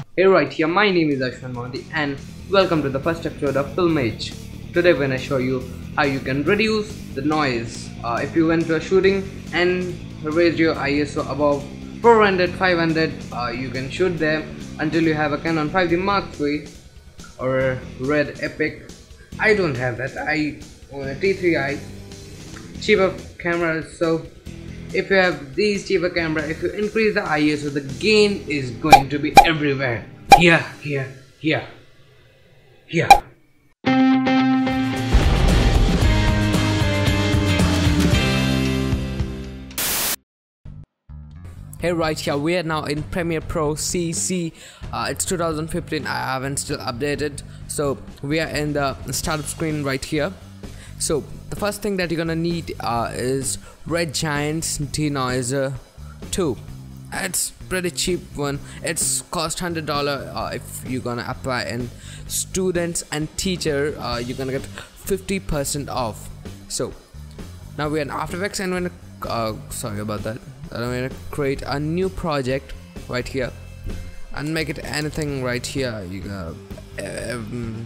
Hey right here, my name is Ayushman Mohanty and welcome to the first episode of Film Age. Today we're gonna show you how you can reduce the noise uh, if you went to a shooting and raise your ISO above 400, 500, uh, you can shoot there until you have a Canon 5D Mark III or Red Epic. I don't have that, I own a T3i cheaper camera so if you have these cheaper camera if you increase the ISO the gain is going to be everywhere. Here here here here. Hey right here we are now in Premiere Pro CC uh, it's 2015 I haven't still updated. So we are in the startup screen right here so the first thing that you're gonna need uh, is Red Giant's denoiser 2 it's pretty cheap one. It's cost hundred dollar uh, if you're gonna apply and students and teacher uh, you're gonna get 50% off. So now we're in After Effects and we're gonna uh, sorry about that. I'm gonna create a new project right here. And make it anything right here. You got um,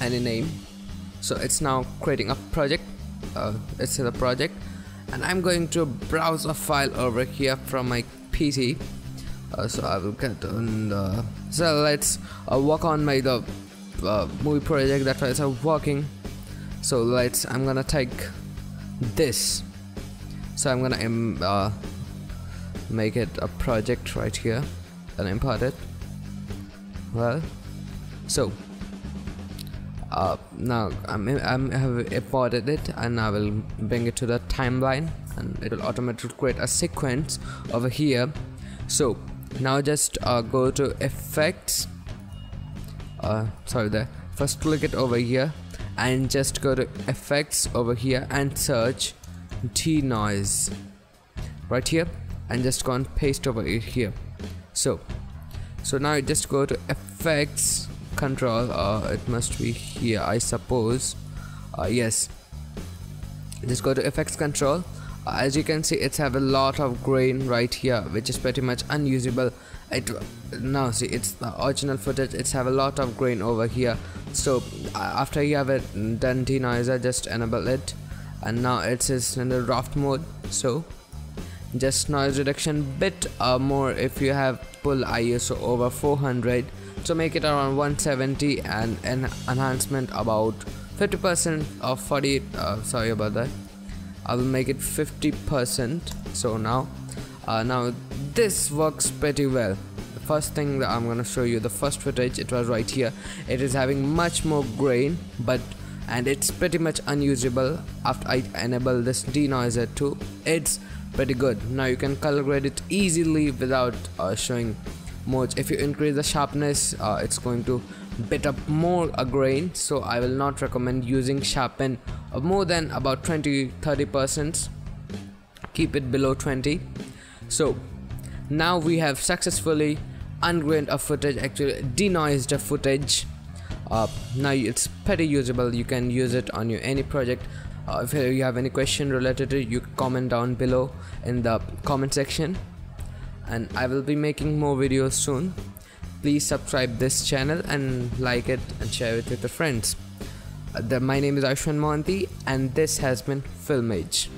any name so it's now creating a project uh, it's a project and I'm going to browse a file over here from my PC uh, so I will get on the so let's uh, work on my the uh, movie project that is working. So let's I'm gonna take this. So I'm gonna um, uh, make it a project right here and import it well so uh, now I'm, I'm I have imported it and I will bring it to the timeline and it will automatically create a sequence over here. So now just uh, go to effects. Uh, sorry there first click it over here and just go to effects over here and search denoise right here and just go and paste over it here. So so now just go to effects control uh, it must be here I suppose. Uh, yes. Just go to effects control. Uh, as you can see it's have a lot of grain right here which is pretty much unusable. It now see it's the original footage it's have a lot of grain over here. So after you have it done denoiser just enable it. And now it is in the raft mode so just noise reduction bit uh, more if you have pull ISO over 400 so make it around 170 and an enhancement about 50% of 40 uh, sorry about that. I will make it 50% so now uh, now this works pretty well. The first thing that I'm gonna show you the first footage it was right here. It is having much more grain but and it's pretty much unusable after I enable this denoiser 2. It's pretty good. Now you can color grade it easily without uh, showing much. If you increase the sharpness uh, it's going to bit up more a grain. So I will not recommend using sharpen of more than about 20 30 percent. Keep it below 20 so now we have successfully ungrained a footage actually denoised a footage uh, now it's pretty usable. You can use it on your any project uh, if you have any question related to it you comment down below in the comment section. And I will be making more videos soon. Please subscribe this channel and like it and share it with your friends. Uh, the, my name is Ayushman Mohanty and this has been Film Age